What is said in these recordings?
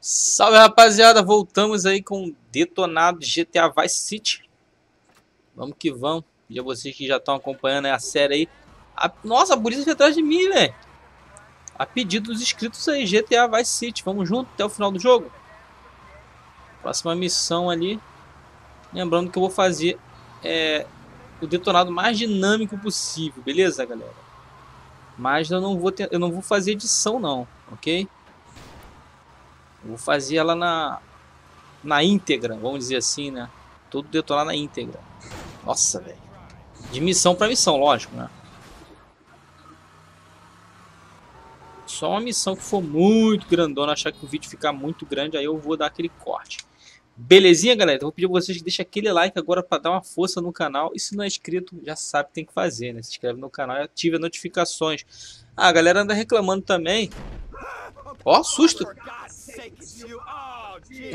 Salve rapaziada, voltamos aí com detonado GTA Vice City. Vamos que vamos. E a vocês que já estão acompanhando a série aí. A... Nossa, a polícia atrás de mim, velho. A pedido dos inscritos aí, GTA Vice City. Vamos junto até o final do jogo. Próxima missão ali. Lembrando que eu vou fazer é, o detonado mais dinâmico possível, beleza, galera? Mas eu não vou ter, eu não vou fazer edição não, ok? Vou fazer ela na na íntegra, vamos dizer assim, né? Tudo detonar na íntegra. Nossa, velho. De missão para missão, lógico, né? Só uma missão que for muito grandona, achar que o vídeo ficar muito grande, aí eu vou dar aquele corte. Belezinha, galera? Então, vou pedir a vocês que deixem aquele like agora para dar uma força no canal. E se não é inscrito, já sabe o que tem que fazer, né? Se inscreve no canal e ative as notificações. Ah, a galera anda reclamando também. Ó, susto!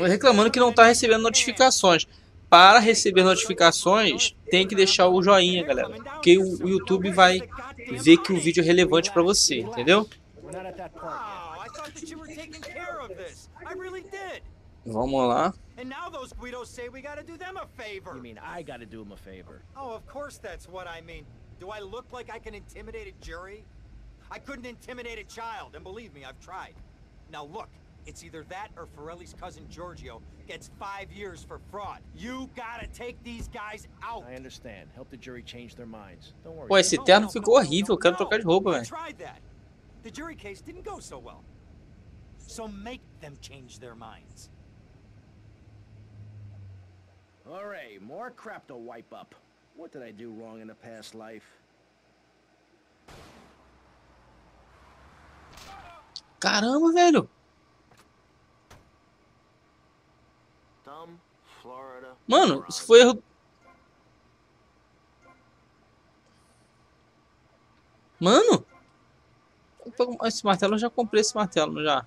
Reclamando que não está recebendo notificações. Para receber notificações, tem que deixar o joinha, galera. Porque o YouTube vai ver que o vídeo é relevante para você, entendeu? Vamos lá. And now those Guidos say we gotta do them a favor. You mean I gotta do them a favor? Oh, of course that's what I mean. Do I look like I can intimidate a jury? I couldn't intimidate a child, and believe me, I've tried. Now look, it's either that or Forelli's cousin Giorgio gets five years for fraud. You gotta take these guys out. I understand. Help the jury change their minds. Don't worry. Pô, esse terno ficou horrível. Eu quero trocar de roupa, velho. tried that. The jury case didn't go so well. So make them change their minds. Alright, more crap to wipe up. What did I do wrong in the past life? Caramba, velho! Mano, isso foi erro... Mano! Esse martelo eu já comprei esse martelo, já.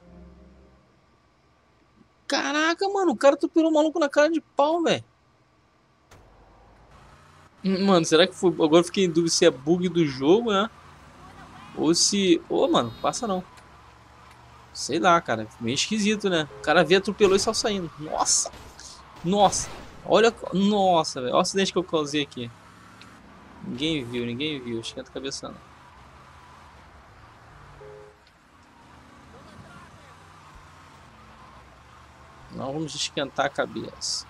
Caraca, mano, o cara atropelou o maluco na cara de pau, velho. Mano, será que foi... Agora eu fiquei em dúvida se é bug do jogo, né? Ou se... Ô, oh, mano, passa não. Sei lá, cara. Meio esquisito, né? O cara veio, atropelou e saiu saindo. Nossa! Nossa! Olha... Nossa, velho. Olha o acidente que eu causei aqui. Ninguém viu, ninguém viu. Esquenta a cabeça não. Não vamos esquentar a cabeça.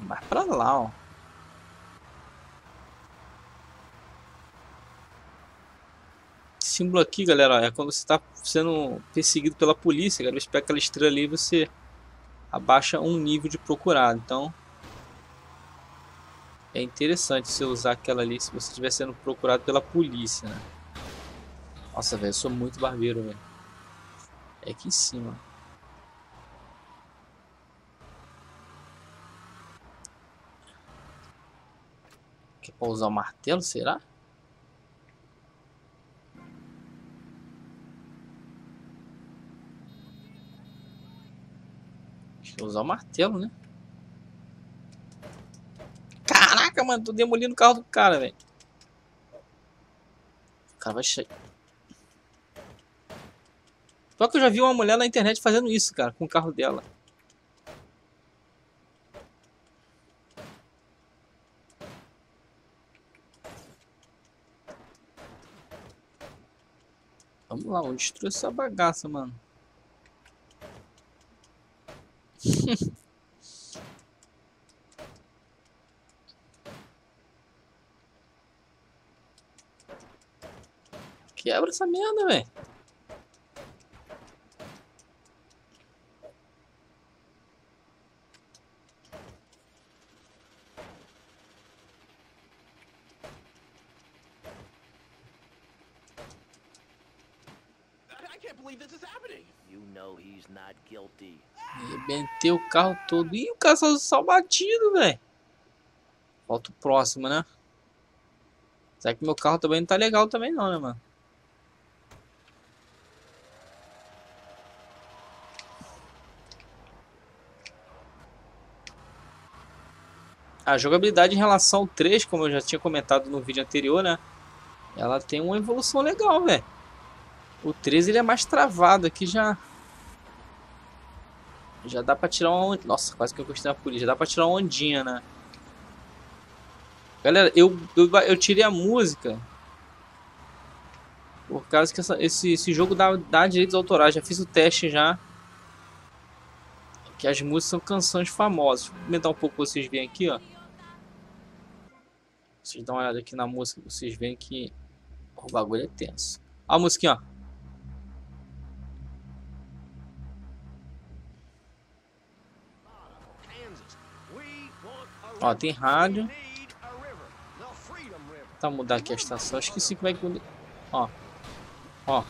Vai pra lá, ó. Símbolo aqui, galera, é quando você está sendo perseguido pela polícia, galera. Você pega aquela estrela ali e você abaixa um nível de procurado. Então, é interessante você usar aquela ali se você estiver sendo procurado pela polícia, né? Nossa, velho, eu sou muito barbeiro, velho. É aqui em cima. Que é pra usar o martelo, será? Deixa eu usar o martelo, né? Caraca, mano, tô demolindo o carro do cara, velho. O cara vai cheio. Só que eu já vi uma mulher na internet fazendo isso, cara, com o carro dela. Vamos lá, vamos destruir essa bagaça, mano. Quebra essa merda, velho. I can't believe this is happening. You know he's not guilty. Arrebentei o carro todo. Ih, o carro só, só batido, velho. Falta o próximo, né? Será que meu carro também não tá legal também não, né, mano? A jogabilidade em relação ao 3, como eu já tinha comentado no vídeo anterior, né? Ela tem uma evolução legal, velho. O 13 ele é mais travado, aqui já... Já dá pra tirar uma... Nossa, quase que eu gostei na polícia. Já dá pra tirar uma ondinha, né? Galera, eu, eu, eu tirei a música por causa que essa, esse, esse jogo dá, dá direitos autorais. Já fiz o teste já. Que as músicas são canções famosas. Vou aumentar um pouco vocês veem aqui, ó. Vocês dão uma olhada aqui na música, vocês veem que o bagulho é tenso. Olha a musiquinha, ó. Ó, tem rádio. Tentar mudar aqui a estação. Como é que... Ó. Ó.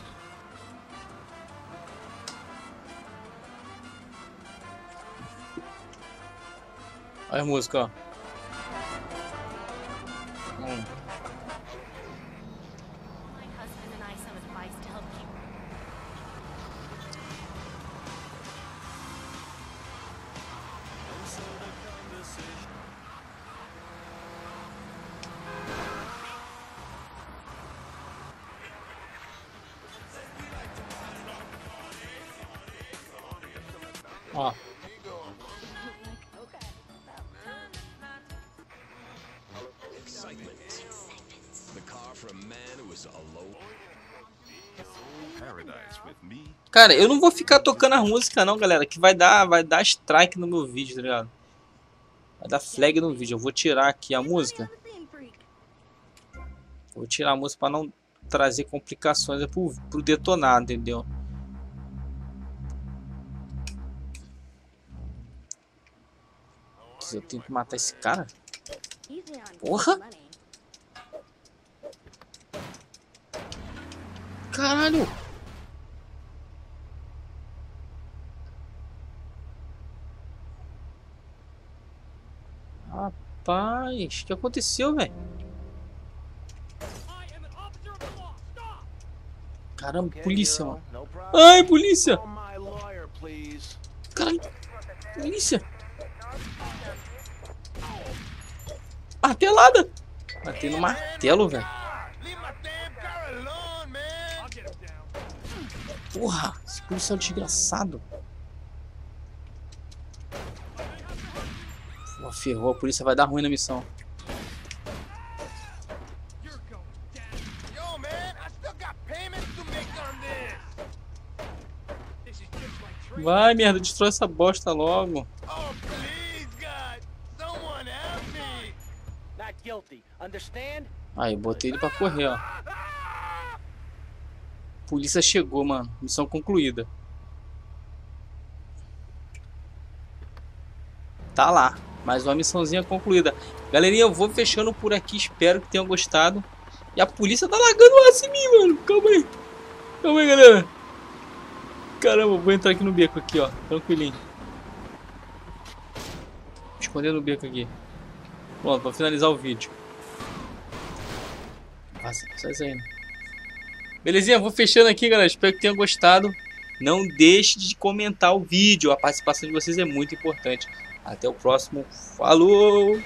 Olha a música, ó. Ó. Cara, eu não vou ficar tocando as músicas não, galera, que vai dar, vai dar strike no meu vídeo, tá ligado? Vai dar flag no vídeo. Eu vou tirar aqui a música. Vou tirar a música para não trazer complicações pro, pro detonado, entendeu? Eu tenho que matar esse cara? Porra! Caralho! Rapaz, o que aconteceu, velho? Caramba, polícia, mano. Ai, polícia! Caralho, polícia! Martelada! Matei no martelo, velho. Porra, esse policial desgraçado. Pô, ferrou, a polícia vai dar ruim na missão. Vai, merda, destrói essa bosta logo. Aí, botei ele pra correr, ó. Polícia chegou, mano. Missão concluída. Tá lá. Mais uma missãozinha concluída. Galerinha, eu vou fechando por aqui. Espero que tenham gostado. E a polícia tá largando o aço em mim, mano. Calma aí. Calma aí, galera. Caramba, vou entrar aqui no beco aqui, ó. Tranquilinho. Esconder no beco aqui. Pronto, pra finalizar o vídeo. Nossa, só isso aí. Belezinha, vou fechando aqui, galera. Espero que tenham gostado. Não deixe de comentar o vídeo. A participação de vocês é muito importante. Até o próximo. Falou!